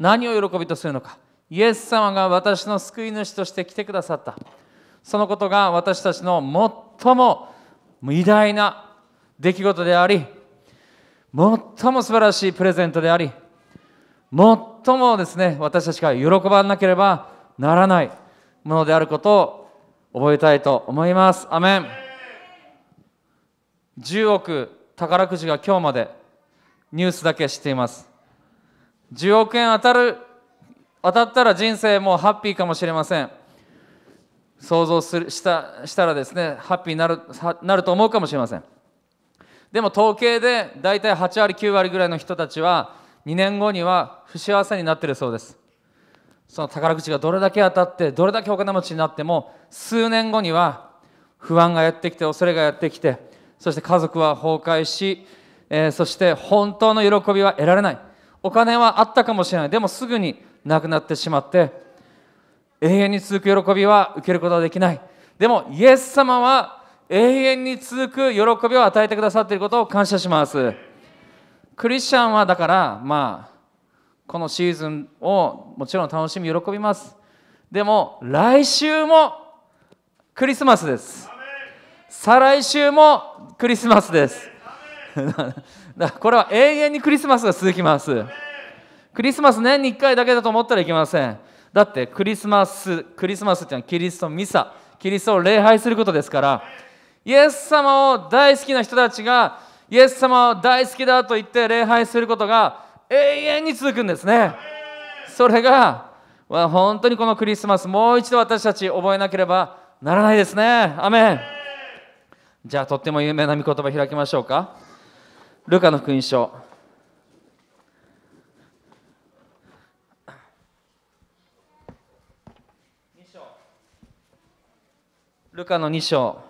何を喜びとするのか。イエス様が私の救い主として来てくださった。そのことが私たちの最も偉大な出来事であり最も素晴らしいプレゼントであり最もですね私たちが喜ばなければならないものであることを覚えたいと思います。アメン。10億宝くじが今日までニュースだけ知っています。10億円当たる当たったら人生もハッピーかもしれません。想像するしたしたらですねハッピーになるなると思うかもしれません。でも統計で大体8割9割ぐらいの人たちは2年後には不幸せになってるそうです。その宝くじがどれだけ当たってどれだけお金持ちになっても数年後には不安がやってきて恐れがやってきてそして家族は崩壊し、えー、そして本当の喜びは得られない。お金はあったかもしれない。でもすぐになくなってしまって永遠に続く喜びは受けることはできない。でもイエス様は永遠に続く喜びを与えてくださっていることを感謝します。クリスチャンはだからまあこのシーズンをもちろん楽しみ喜びます。でも来週もクリスマスです。再来週もクリスマスです。だこれは永遠にクリスマスが続きます。クリスマス年に1回だけだと思ったらいけません。だってクリスマスクリスマスっていうのはキリストミサキリストを礼拝することですから。イエス様を大好きな人たちがイエス様を大好きだと言って礼拝することが永遠に続くんですね。それが本当にこのクリスマスもう一度私たち覚えなければならないですね。アメン。じゃあとっても有名な御言葉開きましょうか。ルカの福音書ルカの2章、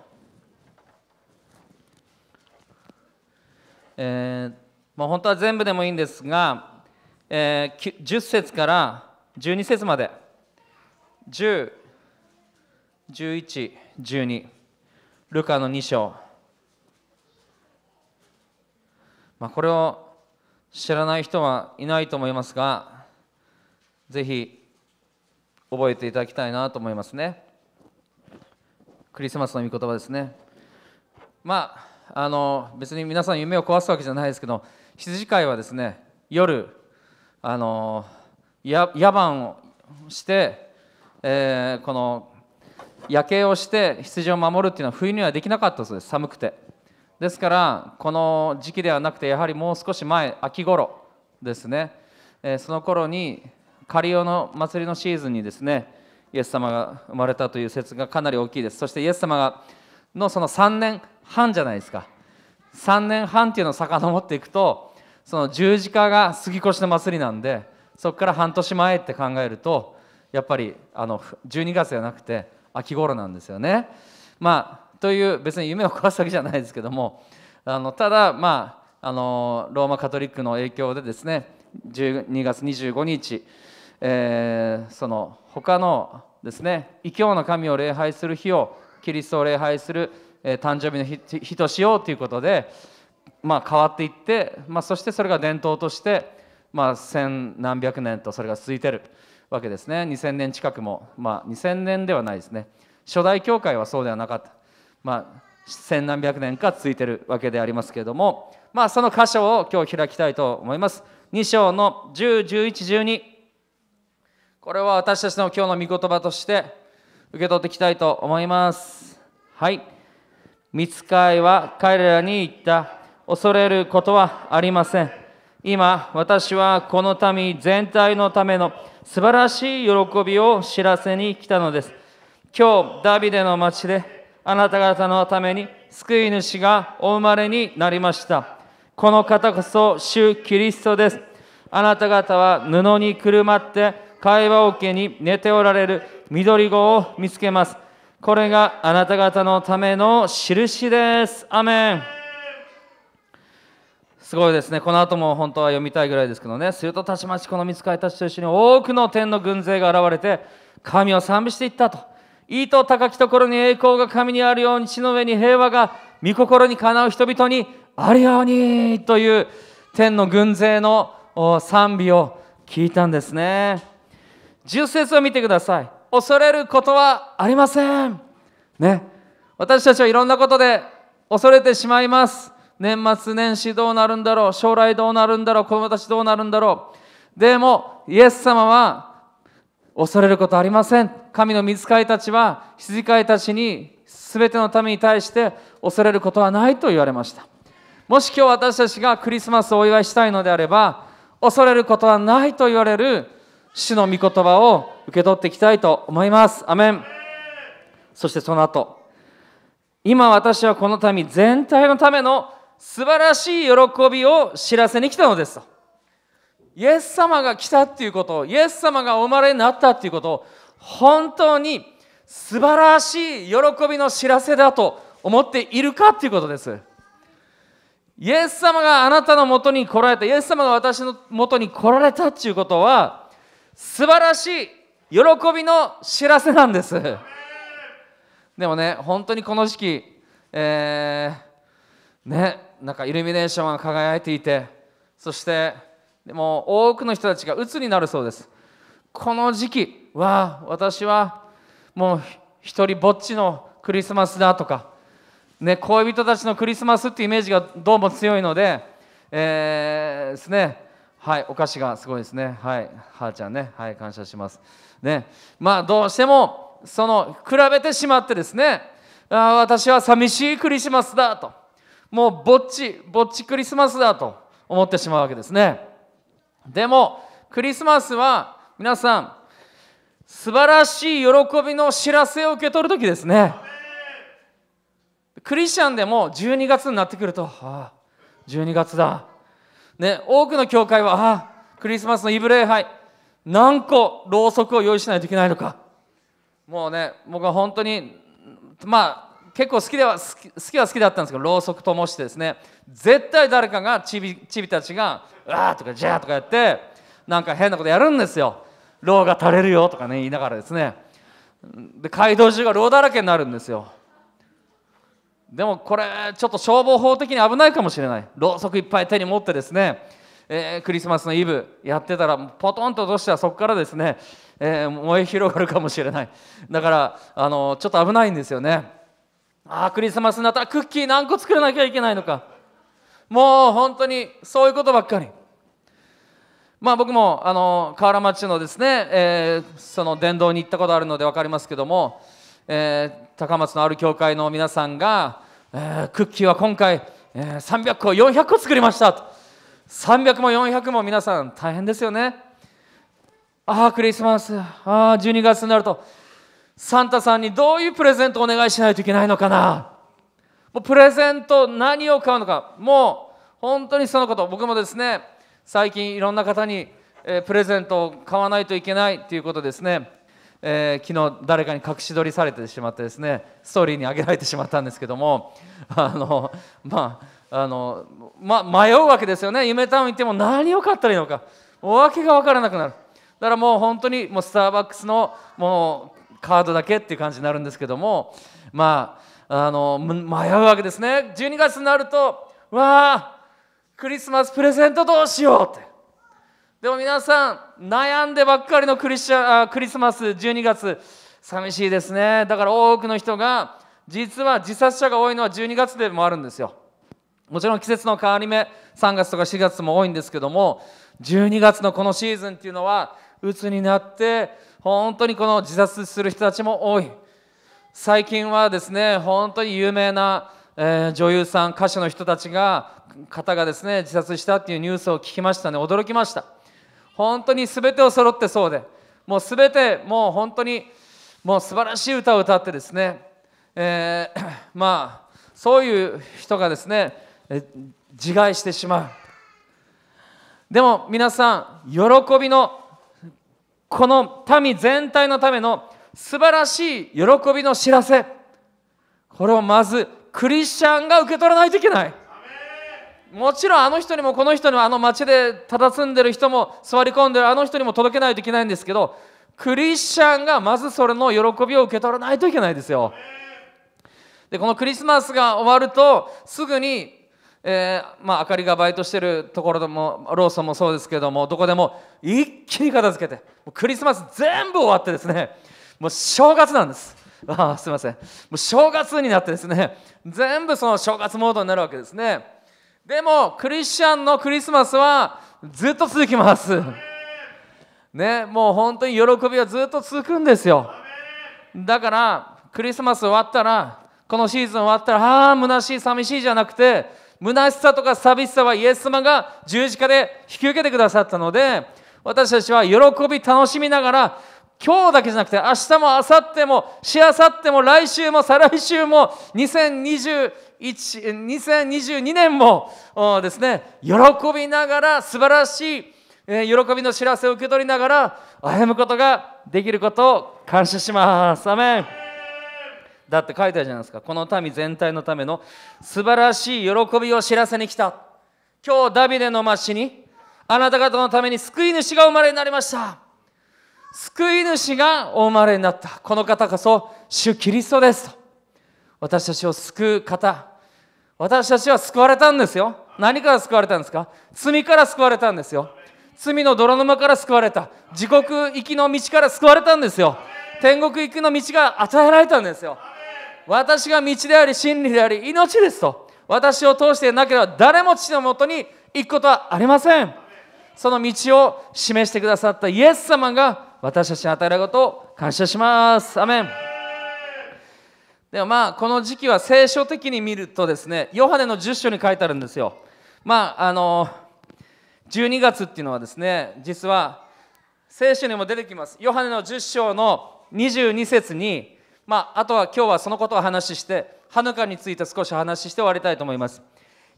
えーまあ、本当は全部でもいいんですが、えー、10節から12節まで。10、11、12ルカの2章、まあ、これを知らない人はいないと思いますがぜひ覚えていただきたいなと思いますね。クリスマスの御言葉ですね。まああの別に皆さん夢を壊すわけじゃないですけど羊飼いはですね夜あの夜晩をして、えー、この夜景をして羊を守るっていうのは冬にはできなかったそうです。寒くて。ですからこの時期ではなくてやはりもう少し前秋頃ですね、えー、その頃にカリオの祭りのシーズンにですねイエス様が生まれたという説がかなり大きいです。そしてイエス様がのその3年半じゃないですか。3年半っていうのを遡っていくとその十字架が杉越の祭りなんでそこから半年前って考えるとやっぱりあの12月じゃなくて秋頃なんですよね。まあ、という別に夢を壊すわけじゃないですけどもあのただまああのローマカトリックの影響でですね12月25日えー、その他のですね異教の神を礼拝する日をキリストを礼拝する、え、誕生日の日としようということで、まあ、変わっていって、まあ、そしてそれが伝統として、まあ、千何百年とそれが続いてるわけですね。2000年近くも、まあ、2000年ではないですね。初代教会はそうではなかった、まあ、千何百年か続いているわけでありますけれども、まあ、その箇所を今日開きたいと思います2章の10、11、12これは私たちの今日の御言葉として受け取っていきたいと思います。はい。見つかいは彼らに言った。恐れることはありません。今、私はこの民全体のための素晴らしい喜びを知らせに来たのです。今日、ダビデの町であなた方のために救い主がお生まれになりました。この方こそ主キリストです。あなた方は布にくるまって会話桶に寝ておられる緑子を見つけます。これがあなた方のための印です。アメン。すごいですね。この後も本当は読みたいぐらいですけどね。するとたちまちこの見つかりたちと一緒に多くの天の軍勢が現れて、神を賛美していったと。いいと高きところに栄光が神にあるように地の上に平和が御心にかなう人々にあるようにという天の軍勢の賛美を聞いたんですね。10節を見てください。恐れることはありません。ね。私たちはいろんなことで恐れてしまいます。年末年始どうなるんだろう。将来どうなるんだろう。子供たちどうなるんだろう。でもイエス様は恐れることありません。神の御使いたちは羊飼いたちに全ての民に対して恐れることはないと言われました。もし今日私たちがクリスマスをお祝いしたいのであれば恐れることはないと言われる主の御言葉を受け取っていきたいと思います。アメン。そしてその後今私はこの民全体のための素晴らしい喜びを知らせに来たのです。とイエス様が来たっていうことイエス様がお生まれになったっていうことを本当に素晴らしい喜びの知らせだと思っているかっていうことです。イエス様があなたのもとに来られたイエス様が私のもとに来られたっていうことは素晴らしい喜びの知らせなんです。でもね本当にこの時期、えー、ねなんかイルミネーションが輝いていてそしてでも多くの人たちが鬱になるそうです。この時期は私はもう一人ぼっちのクリスマスだとかね、恋人たちのクリスマスっていうイメージがどうも強いので、えー、ですね、はい、お菓子がすごいですね。はい、はーちゃんね、はい、感謝します。ね、まあどうしてもその比べてしまってですね、あ私は寂しいクリスマスだと、もうぼっちぼっちクリスマスだと思ってしまうわけですね。でもクリスマスは皆さん素晴らしい喜びの知らせを受け取る時ですね。クリスチャンでも12月になってくると、ああ、12月だ。ね、多くの教会は、ああ、クリスマスのイブ礼拝、何個ろうそくを用意しないといけないのか。もうね、僕は本当に、まあ、結構好きでは好き好きは好きだったんですけどろうそく灯してですね絶対誰かがちびちびたちが「うわ」とか「じゃあ」とかやってなんか変なことやるんですよ「ろうが垂れるよ」とかね言いながらですね。で街道中がろうだらけになるんですよ。でもこれちょっと消防法的に危ないかもしれない。ろうそくいっぱい手に持ってですね、えー、クリスマスのイブやってたらポトンと落としたらそこからですね、えー、燃え広がるかもしれない。だからあのちょっと危ないんですよね。ああクリスマスになったらクッキー何個作らなきゃいけないのか。もう本当にそういうことばっかり。まあ僕もあの河原町のですね、えー、その伝道に行ったことあるので分かりますけどもえー、高松のある教会の皆さんが、えー、クッキーは今回、えー、300個400個作りましたと。300も400も皆さん大変ですよね。ああクリスマスああ12月になるとサンタさんにどういうプレゼントをお願いしないといけないのかな。もうプレゼント何を買うのか。もう本当にそのこと。僕もですね最近いろんな方に、え、プレゼントを買わないといけないということですね。えー、昨日誰かに隠し撮りされてしまってですねストーリーに上げられてしまったんですけども あのまああの、ま、迷うわけですよね。夢タウン行っても何を買ったらいいのか。お訳が分からなくなる。だからもう本当にもうスターバックスのもうカードだけっていう感じになるんですけどもまああの迷うわけですね。12月になるとわあクリスマスプレゼントどうしようって。でも皆さん悩んでばっかりのクリスあクリスマス12月。寂しいですね。だから多くの人が実は自殺者が多いのは12月でもあるんですよ。もちろん季節の変わり目3月とか4月も多いんですけども12月のこのシーズンっていうのは鬱になって本当にこの自殺する人たちも多い。最近はですね本当に有名な、えー、女優さん歌手の人たちが方がですね自殺したっていうニュースを聞きましたね。驚きました。本当に全てを揃ってそうでもう全てもう本当にもう素晴らしい歌を歌ってですね、えー、まあそういう人がですね自害してしまう。でも皆さん喜びのこの民全体のための素晴らしい喜びの知らせ。これをまずクリスチャンが受け取らないといけない。もちろんあの人にもこの人にもあの町で佇んでる人も座り込んでるあの人にも届けないといけないんですけどクリスチャンがまずそれの喜びを受け取らないといけないですよ。でこのクリスマスが終わるとすぐに、えー、まあ、明かりがバイトしてるところでもローソンもそうですけどもどこでも一気に片付けてクリスマス全部終わってですねもう正月なんです。あすいません。もう正月になってですね全部その正月モードになるわけですね。でもクリスチャンのクリスマスはずっと続きます。ねもう本当に喜びはずっと続くんですよ。だからクリスマス終わったらこのシーズン終わったらああ虚しい寂しいじゃなくて虚しさとか寂しさはイエス様が十字架で引き受けてくださったので私たちは喜び楽しみながら今日だけじゃなくて明日も明後日もしあさっても来週も再来週も2021 2022年もですね喜びながら素晴らしい喜びの知らせを受け取りながら歩むことができることを感謝します。アメン。だって書いてあるじゃないですか。この民全体のための素晴らしい喜びを知らせに来た。今日ダビデの町にあなた方のために救い主が生まれになりました。救い主がお生まれになった。この方こそ主キリストですと。私たちを救う方。私たちは救われたんですよ。何から救われたんですか？罪から救われたんですよ。罪の泥沼から救われた。地獄行きの道から救われたんですよ。天国行きの道が与えられたんですよ。私が道であり真理であり命ですと。私を通してなければ誰も父のもとに行くことはありません。その道を示してくださったイエス様が私たちに与えられることを感謝します。アメン。でもまあこの時期は聖書的に見るとですねヨハネの10章に書いてあるんですよ。まああの12月っていうのはですね実は聖書にも出てきます。ヨハネの10章の22節にまあ、あとは今日はそのことを話してハヌカについて少し話して終わりたいと思います。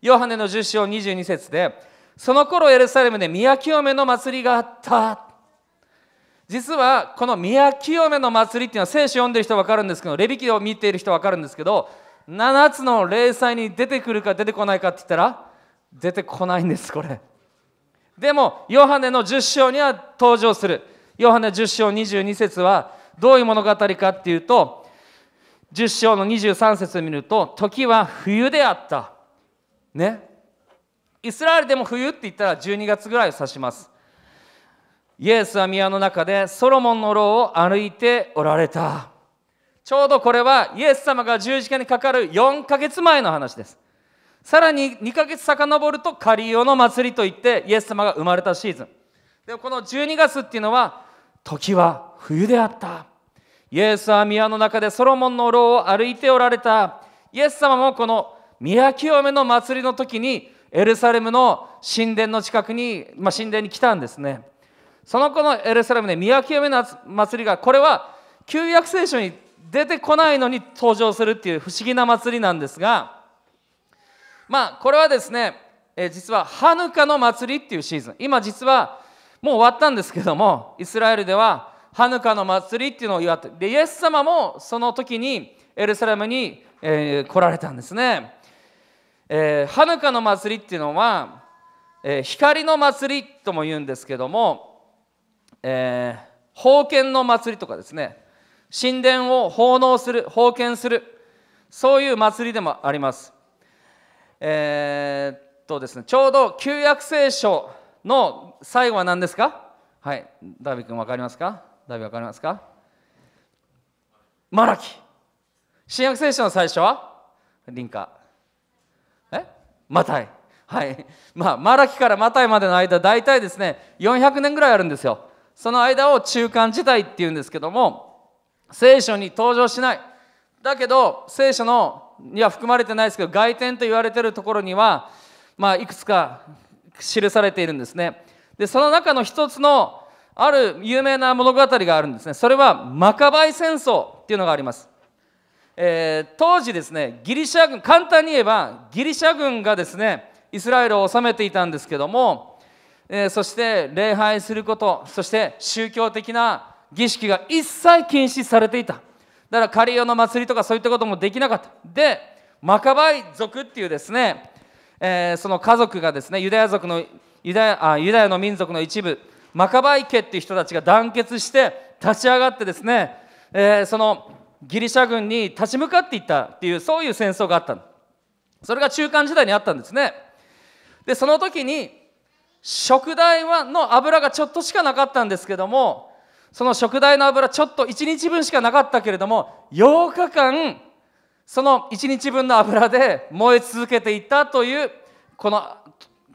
ヨハネの10章22節でその頃エルサレムで宮清めの祭りがあった。実はこの宮清めの祭りっていうのは聖書読んでる人分かるんですけどレビキを見ている人分かるんですけど7つの霊祭に出てくるか出てこないかって言ったら出てこないんですこれ。でもヨハネの10章には登場する。ヨハネ10章22節はどういう物語かっていうと10章の23節を見ると時は冬であった。ね。イスラエルでも冬って言ったら12月ぐらいを指します。イエスは宮の中でソロモンの牢を歩いておられた。ちょうどこれはイエス様が十字架にかかる4ヶ月前の話です。さらに2ヶ月遡るとカリオの祭りといってイエス様が生まれたシーズン。でもこの12月っていうのは時は冬であった。イエスは宮の中でソロモンの牢を歩いておられた。イエス様もこの宮清めの祭りの時にエルサレムの神殿の近くに、まあ、神殿に来たんですね。その子のエルサレムで宮清めの祭りがこれは旧約聖書に出てこないのに登場するっていう不思議な祭りなんですがまあこれはですね、え実はハヌカの祭りっていうシーズン。今実はもう終わったんですけどもイスラエルではハヌカの祭りっていうのを祝ってでイエス様もその時にエルサレムに、えー、来られたんですね、えー、ハヌカの祭りっていうのは、えー、光の祭りとも言うんですけども、えー、封建の祭りとかですね。神殿を奉納する封建する。そういう祭りでもあります。えー、とですねちょうど旧約聖書の最後は何ですか？はい。ダビー君分かりますか？誰分かりますか？マラキ。新約聖書の最初は？リンカ。え？マタイ。はい。まあマラキからマタイまでの間大体ですね400年ぐらいあるんですよ。その間を中間時代っていうんですけども聖書に登場しない。だけど聖書のには含まれてないですけど外典と言われてるところにはまあいくつか記されているんですね。でその中の一つのある有名な物語があるんですね。それはマカバイ戦争っていうのがあります、えー、当時ですねギリシャ軍簡単に言えばギリシャ軍がですねイスラエルを治めていたんですけども、えー、そして礼拝することそして宗教的な儀式が一切禁止されていた。だからカリオの祭りとかそういったこともできなかった。でマカバイ族っていうですね、えー、その家族がですねユダヤ族のユダヤあユダヤの民族の一部マカバイ家っていう人たちが団結して立ち上がってですね、えー、そのギリシャ軍に立ち向かっていったっていうそういう戦争があったそれが中間時代にあったんですね。でその時に食材はの油がちょっとしかなかったんですけどもその食材の油ちょっと1日分しかなかったけれども8日間その1日分の油で燃え続けていたというこの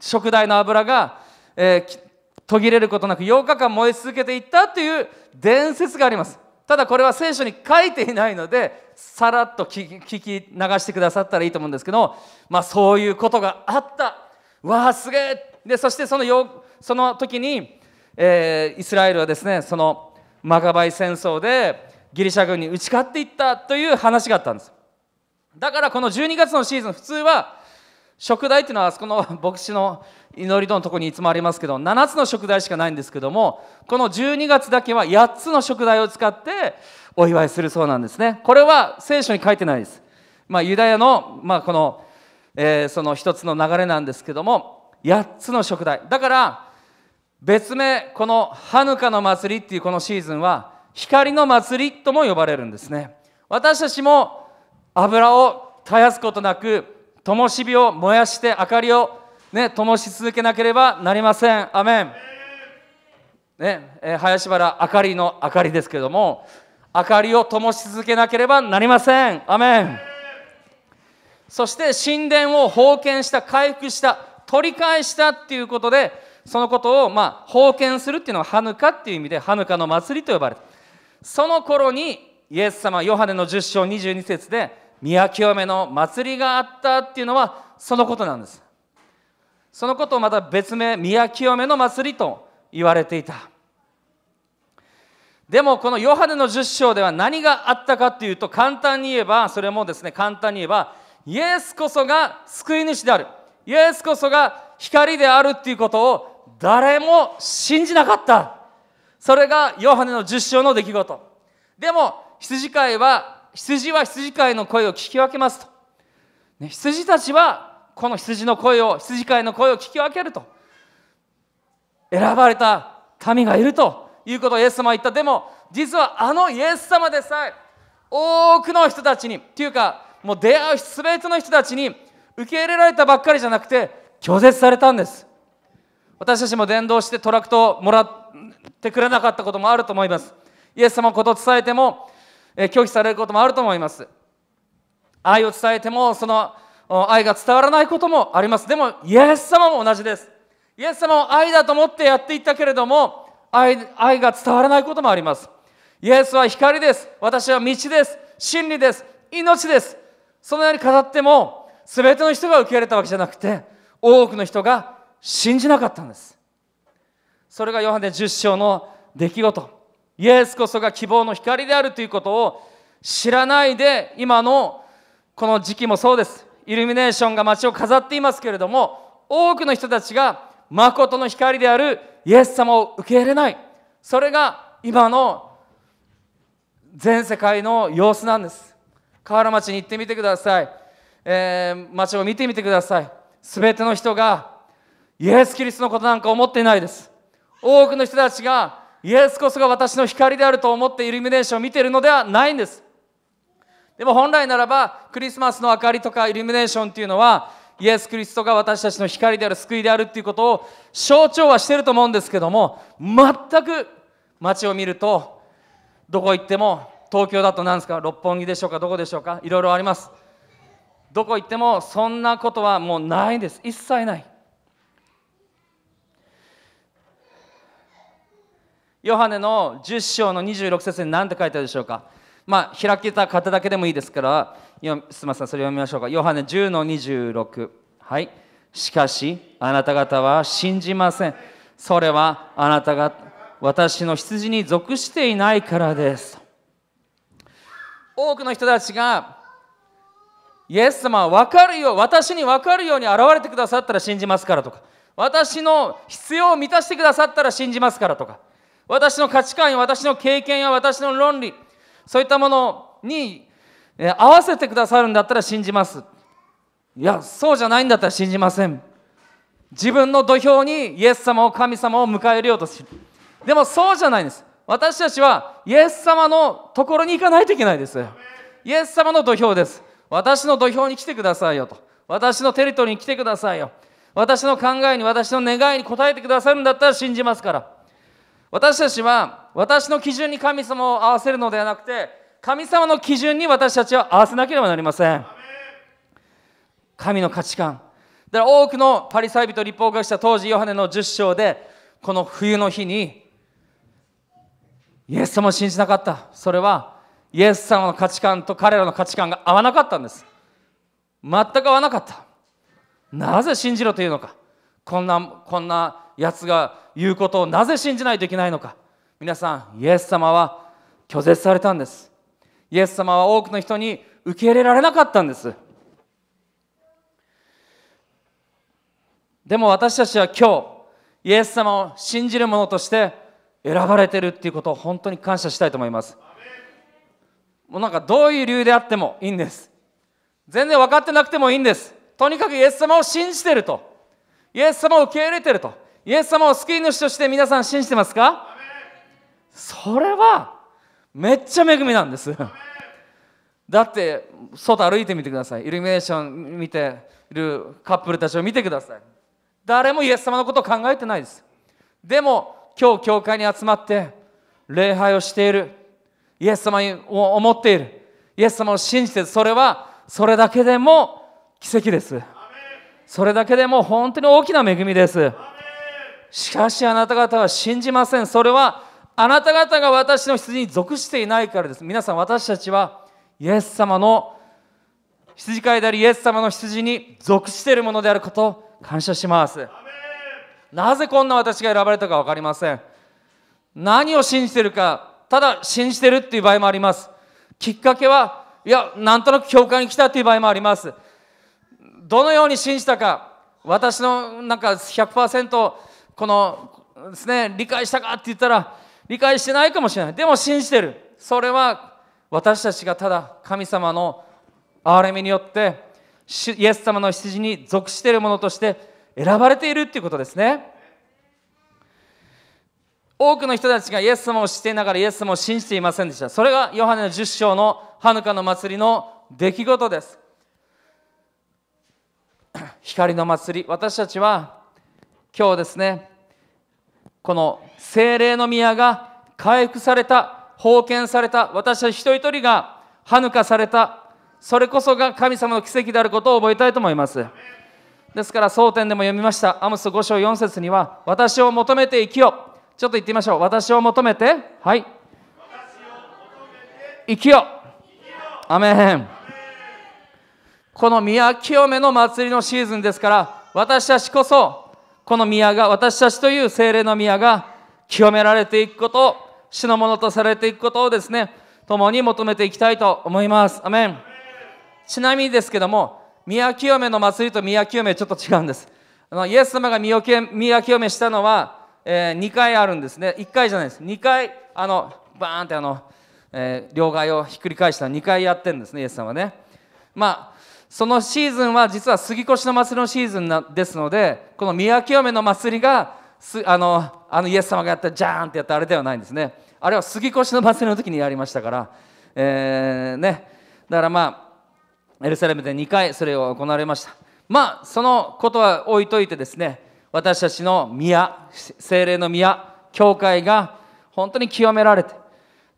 食材の油が、えー、途切れることなく8日間燃え続けていったという伝説があります。ただこれは聖書に書いていないのでさらっと聞き流してくださったらいいと思うんですけどまあそういうことがあった。わあすげえでそしてそのよその時に、えー、イスラエルはですねそのマガバイ戦争でギリシャ軍に打ち勝っていったという話があったんです。だからこの12月のシーズン普通は食材っていうのはあそこの 牧師の祈り戸のところにいつもありますけど7つの食材しかないんですけどもこの12月だけは8つの食材を使ってお祝いするそうなんですね。これは聖書に書いてないです、まあ、ユダヤの,、まあこのえー、その一つの流れなんですけども8つの食材だから別名このハヌカの祭りっていうこのシーズンは光の祭りとも呼ばれるんですね私たちも油を絶やすことなく灯火を燃やして明かりをね、灯し続けなければなりません。アメン。ね、えー、林原明かりの明かりですけれども、明かりを灯し続けなければなりません。アメン。そして神殿を封建した、回復した、取り返したっていうことで、そのことを、まあ、封建するっていうのはハヌカっていう意味で、ハヌカの祭りと呼ばれた。その頃に、イエス様、ヨハネの10章22節で、宮清めの祭りがあったっていうのは、そのことなんです。そのことをまた別名宮清めの祭りと言われていたでもこのヨハネの10章では何があったかというと簡単に言えばそれもですね簡単に言えばイエスこそが救い主であるイエスこそが光であるっていうことを誰も信じなかった。それがヨハネの10章の出来事。でも羊飼いは羊は羊飼いの声を聞き分けますと、ね、羊たちはこの羊の声を羊飼いの声を聞き分けると。選ばれた民がいるということをイエス様は言った。でも実はあのイエス様でさえ多くの人たちにっていうかもう出会う全ての人たちに受け入れられたばっかりじゃなくて拒絶されたんです。私たちも伝道してトラクトをもらってくれなかったこともあると思います。イエス様のことを伝えても、え拒否されることもあると思います。愛を伝えてもその愛が伝わらないこともあります。でもイエス様も同じです。イエス様を愛だと思ってやっていったけれども愛愛が伝わらないこともあります。イエスは光です。私は道です。真理です。命です。そのように語っても全ての人が受け入れたわけじゃなくて多くの人が信じなかったんです。それがヨハネ10章の出来事。イエスこそが希望の光であるということを知らないで今のこの時期もそうです。イルミネーションが街を飾っていますけれども多くの人たちが誠の光であるイエス様を受け入れない。それが今の全世界の様子なんです。河原町に行ってみてください、えー、町を見てみてください。全ての人がイエス・キリストのことなんか思っていないです。多くの人たちがイエスこそが私の光であると思ってイルミネーションを見ているのではないんです。でも本来ならばクリスマスの明かりとかイルミネーションっていうのはイエス・キリストが私たちの光である救いであるっていうことを象徴はしてると思うんですけども全く街を見るとどこ行っても東京だと何ですか六本木でしょうかどこでしょうかいろいろあります。どこ行ってもそんなことはもうないです一切ないヨハネの10章の26節に何て書いてあるでしょうかまあ、開けた方だけでもいいですから、すみません、それ読みましょうか。ヨハネ10の26。はい。しかし、あなた方は信じません。それはあなたが私の羊に属していないからです。多くの人たちが、イエス様は分かるよ、私に分かるように現れてくださったら信じますからとか、私の必要を満たしてくださったら信じますからとか、私の価値観や私の経験や私の論理、そういったものに合わせてくださるんだったら信じます。いやそうじゃないんだったら信じません。自分の土俵にイエス様を神様を迎え入れようとする。でもそうじゃないんです。私たちはイエス様のところに行かないといけないです。イエス様の土俵です。私の土俵に来てくださいよと。私のテリトリーに来てくださいよ。私の考えに私の願いに応えてくださるんだったら信じますから。私たちは私の基準に神様を合わせるのではなくて神様の基準に私たちは合わせなければなりません。神の価値観。だから多くのパリサイ人立法学者当時ヨハネの10章でこの冬の日にイエス様を信じなかった。それはイエス様の価値観と彼らの価値観が合わなかったんです。全く合わなかった。なぜ信じろというのか。こんなこんなやつが言うことをなぜ信じないといけないのか。皆さんイエス様は拒絶されたんです。イエス様は多くの人に受け入れられなかったんです。でも私たちは今日イエス様を信じる者として選ばれてるっていうことを本当に感謝したいと思います。もうなんかどういう理由であってもいいんです。全然分かってなくてもいいんです。とにかくイエス様を信じてると。イエス様を受け入れてると。イエス様を救い主として皆さん信じてますか？それはめっちゃ恵みなんです。だって外歩いてみてください。イルミネーション見てるカップルたちを見てください。誰もイエス様のことを考えてないです。でも今日教会に集まって礼拝をしているイエス様を思っている。イエス様を信じているそれはそれだけでも奇跡です。それだけでも本当に大きな恵みです。しかしあなた方は信じません。それはあなた方が私の羊に属していないからです。皆さん私たちはイエス様の羊飼いでありイエス様の羊に属しているものであることを感謝します。なぜこんな私が選ばれたか分かりません。何を信じてるかただ信じてるっていう場合もあります。きっかけはいやなんとなく教会に来たっていう場合もあります。どのように信じたか私のなんか100%このですね理解したかって言ったら理解してないかもしれない。でも信じてる。それは私たちがただ神様の憐れみによってイエス様の羊に属しているものとして選ばれているっていうことですね。多くの人たちがイエス様を知っていながらイエス様を信じていませんでしたそれがヨハネの10章のハヌカの祭りの出来事です。光の祭り私たちは今日です。ねこの精霊の宮が回復された封建された私たち一人一人がハヌカされたそれこそが神様の奇跡であることを覚えたいと思います。です。から争点でも読みましたアムス5章4節には私を求めて生きよちょっと言ってみましょう。私を求めて。はい。生きよアメン。この宮清めの祭りのシーズンですから私たちこそこの宮が私たちという精霊の宮が清められていくことを主のものとされていくことをですね共に求めていきたいと思います。アメン。ちなみにですけども宮清めの祭りと宮清めちょっと違うんです。あのイエス様が宮清めしたのは、えー、2回あるんですね。1回じゃないです。2回、あの、バーンってあの、えー、両替をひっくり返した2回やってるんですね、イエス様はね。まあ、そのシーズンは実は杉越の祭りのシーズンなですので、この宮清めの祭りが、あのあのイエス様がやったジャーンってやったあれではないんですね。あれは杉越の祭りの時にやりましたから、えー、ね、だからまあ、エルサレムで2回それを行われましたまあそのことは置いといてですね私たちの宮精霊の宮教会が本当に清められて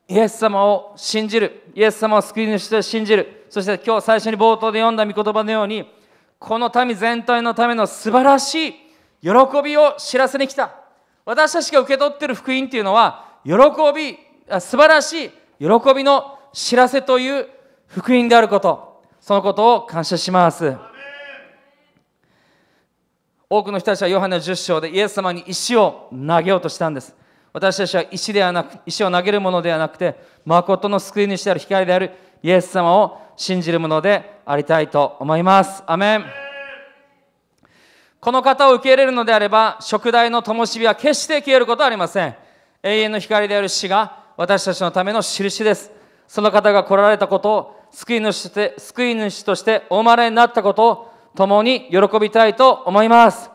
イエス様を信じるイエス様を救い主として信じるそして今日最初に冒頭で読んだ御言葉のようにこの民全体のための素晴らしい喜びを知らせに来た。私たちが受け取っている福音っていうのは喜び素晴らしい喜びの知らせという福音であること。そのことを感謝します。多くの人たちはヨハネの10章でイエス様に石を投げようとしたんです。私たちは石ではなく石を投げるものではなくて誠の救い主である光であるイエス様を信じるものでありたいと思います。アメン。この方を受け入れるのであれば食代の灯火は決して消えることはありません。永遠の光である死が私たちのための印です。その方が来られたことを救い主として救い主としてお生まれになったことを共に喜びたいと思います。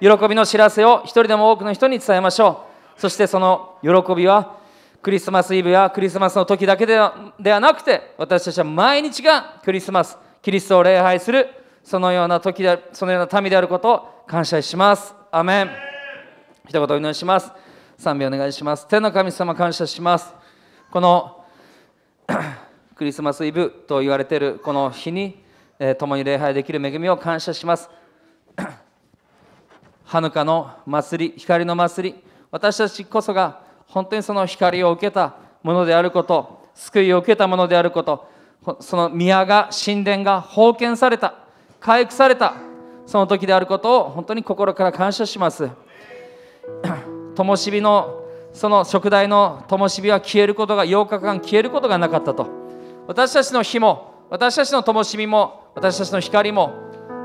喜びの知らせを一人でも多くの人に伝えましょう。そしてその喜びはクリスマスイブやクリスマスの時だけではではなくて私たちは毎日がクリスマスキリストを礼拝するそのような時でそのような民であることを感謝します。アメン。一言お祈りします。賛美お願いします。天の神様感謝します。この クリスマスイブと言われているこの日に、え、共に礼拝できる恵みを感謝します。ハヌカの祭り光の祭り。私たちこそが本当にその光を受けたものであること救いを受けたものであることその宮が神殿が封建された回復されたその時であることを本当に心から感謝します。灯火のその食台の灯火は消えることが8日間消えることがなかったと。私たちの火も私たちの灯火も私たちの光も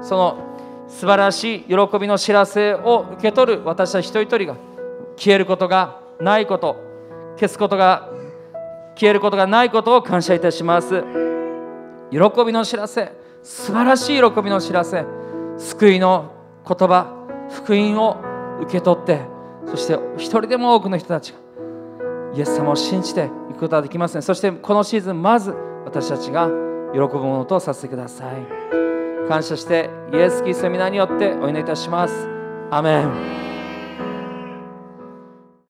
その素晴らしい喜びの知らせを受け取る私たち一人一人が消えることがないこと消すことが消えることがないことを感謝いたします。喜びの知らせ素晴らしい喜びの知らせ救いの言葉福音を受け取ってそして一人でも多くの人たちがイエス様を信じていくことができますね。そしてこのシーズンまず私たちが喜ぶものとさせてください。感謝してイエス・キリストの皆によってお祈りいたします。アメン。